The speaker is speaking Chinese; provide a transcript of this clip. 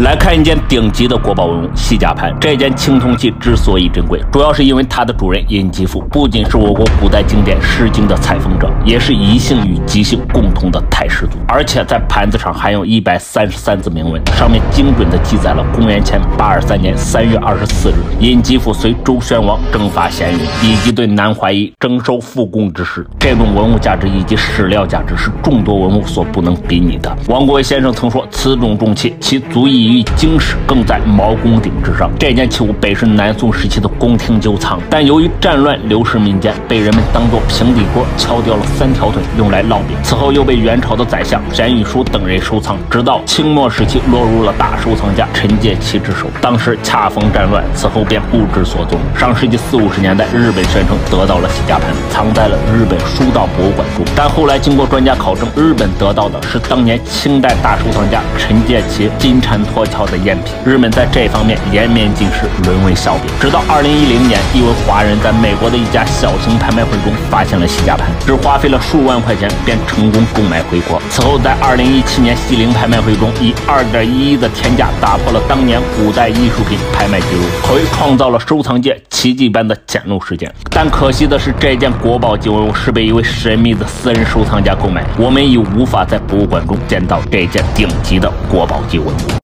来看一件顶级的国宝文物——西甲盘。这件青铜器之所以珍贵，主要是因为它的主人尹吉甫不仅是我国古代经典《诗经》的采风者，也是宜姓与吉姓共同的太始祖。而且在盘子上含有一百三十三字铭文，上面精准的记载了公元前八二三年三月二十四日尹吉甫随周宣王征伐咸阳，以及对南怀疑征收复贡之事。这种文物价值以及史料价值是众多文物所不能比拟的。王国维先生曾说：“此种重器，其足以于经史，更在毛公鼎之上。”这件器物本是南宋时期的宫廷旧藏，但由于战乱流失民间，被人们当作平底锅敲掉了三条腿，用来烙饼。此后又被元朝的宰相单玉书等人收藏，直到清末时期落入了大收藏家陈介祺之手。当时恰逢战乱，此后便不知所踪。上世纪四五十年代，日本宣称得到了洗甲盆，藏在了日本书道博物馆中。但后来经过专家考证，日本得到的是当年清代大收藏家陈介祺金蝉脱壳的赝品。日本在这方面颜面尽失，沦为笑柄。直到二零一零年，一位华人在美国的一家小型拍卖会中发现了西甲盘，只花费了数万块钱便成功购买回国。此后，在二零一七年西泠拍卖会中，以二点一亿的天价打破了当年古代艺术品拍卖记录，可谓创造了收藏界奇迹般的捡漏事件。但可惜的是，这件国宝级文物是被一位神秘的私人收藏家购买，我们已无法在博物馆中见到这件顶级的国宝级文物。